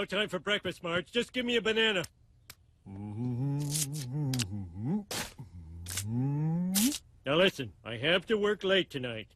No time for breakfast, Marge. Just give me a banana. Now listen, I have to work late tonight.